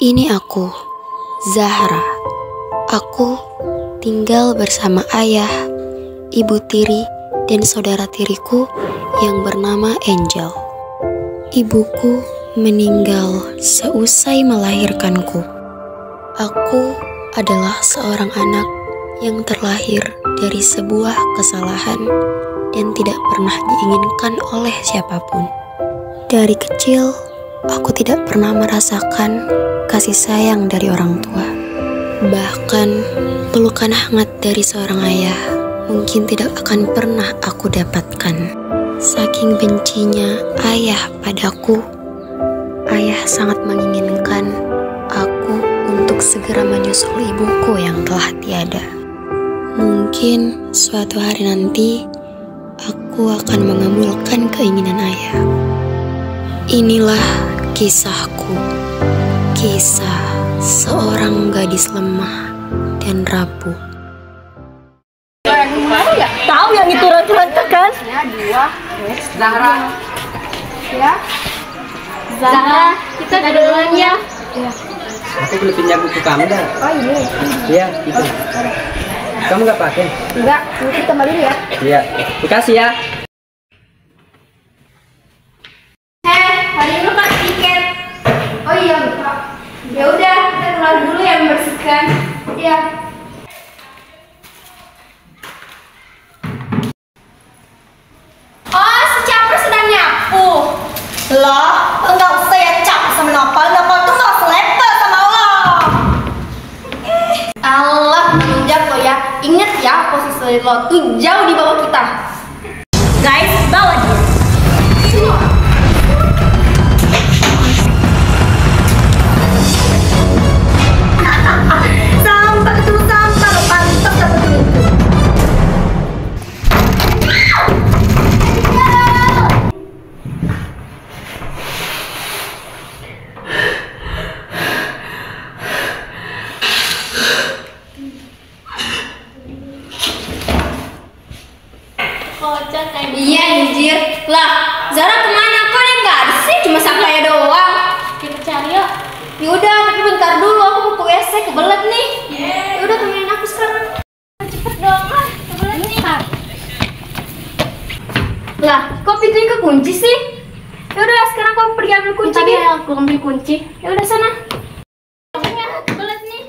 Ini aku, Zahra. Aku tinggal bersama ayah, ibu tiri, dan saudara tiriku yang bernama Angel. Ibuku meninggal seusai melahirkanku. Aku adalah seorang anak yang terlahir dari sebuah kesalahan dan tidak pernah diinginkan oleh siapa pun. Dari kecil, aku tidak pernah merasakan kasih sayang dari orang tua. Bahkan, pelukan hangat dari seorang ayah mungkin tidak akan pernah aku dapatkan. Saking bencinya ayah padaku, ayah sangat menginginkan aku untuk segera menyusul ibuku yang telah tiada. Mungkin suatu hari nanti aku akan mengabulkan keinginan ayah. Inilah kisahku, kisah seorang gadis lemah dan rapuh. Tahu yang itu ratu-ratu kan? Zahra. Ya. Zahra, kita duluan ya. Aku boleh pinjam buku kamu dah. Oh ini. Iya, itu. Kamu nggak pakai? Enggak, kita balik ya. Iya. Dikasih ya. Hari ini pas tiket. Oh iya lupa. Ya udah, kita keluar dulu ya membersihkan. Iya. Oh, si Capra sedang nyapu. Loh, enggak usah ya cap sama Nopal. Nopal tuh nggak selevel sama lo. Allah menunjuk lo ya. Ingat ya posisi lo tuh jauh di bawah kita. Iya anjir. Lah, Zara ke mana? Kok dia nggak ada sih? Cuma sampahnya doang. Kita cari yuk. Yaudah, tapi bentar dulu. Aku mau ke WC, kebelet nih. Yaudah, temenin aku sekarang. Cepet dong, ah. Kebelet nih. Lah, kok pintunya kekunci sih? Yaudah, sekarang kamu pergi ambil kunci. Tadi aku ambil kunci. Yaudah, sana. Ya, kebelet nih.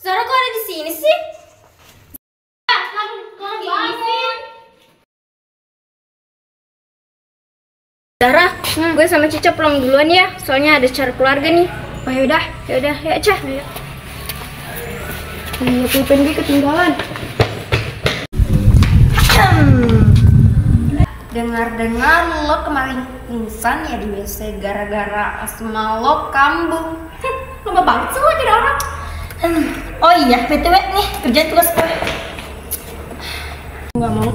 Zara kok ada di sini sih? Zara, gue sama Cica pulang duluan ya. Soalnya ada acara keluarga nih. Oh yaudah, yaudah, ya Ca. Iya, pulpen gue ketinggalan. Dengar-dengar lo kemarin pingsan ya di WC gara-gara asma lo kambuh. Lama banget sih lo jadi orang. Oh iya, btw nih kerjaan tugas gue. Gak mau.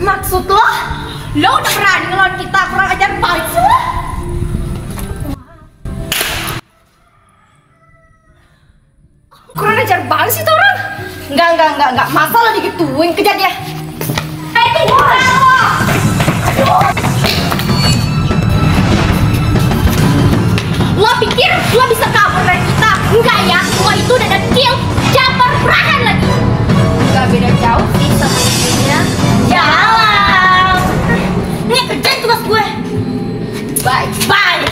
Maksud lo? Lo udah berani ngelawan kita kurang ajar banget sih lo. Kurang ajar banget sih tuh orang. Enggak, enggak, enggak, enggak. Masa lo digituin? Kejar dia. Bye. Bye.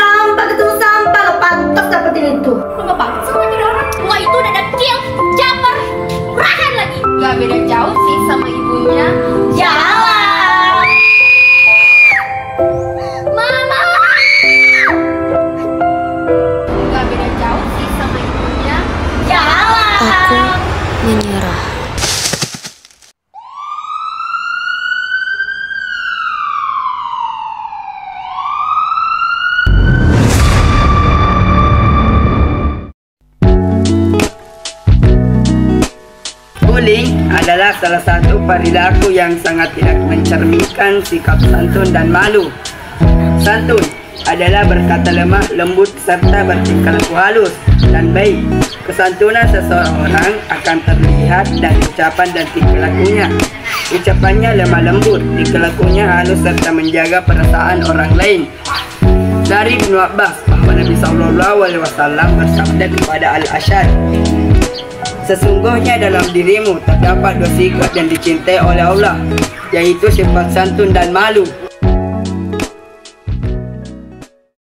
Sampah ketemu sampah lo pantas dapetin itu. Banget sih lo jadi orang. Lo itu udah ada deal. Jabar perahan lagi. Gak beda jauh adalah salah satu perilaku yang sangat tidak mencerminkan sikap santun dan malu santun adalah berkata lemah, lembut, serta bertingkah laku halus dan baik. Kesantunan seseorang akan terlihat dari ucapan dan tingkah lakunya. Ucapannya lemah lembut, tingkah lakunya halus serta menjaga perasaan orang lain. Dari Ibnu Abbas, Nabi Sallallahu Alaihi Wasallam bersabda kepada Al-Ashad, Sesungguhnya dalam dirimu terdapat dua sifat yang dicintai oleh Allah, yaitu sifat santun dan malu.